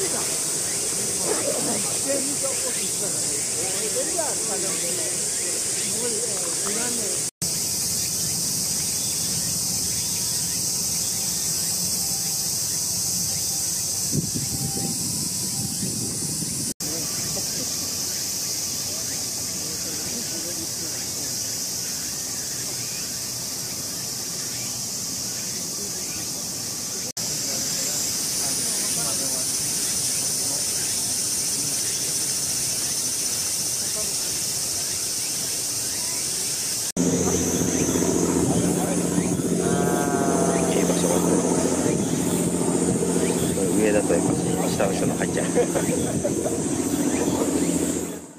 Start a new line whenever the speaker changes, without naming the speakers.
いい上だとやっぱ下の人の入っちゃう。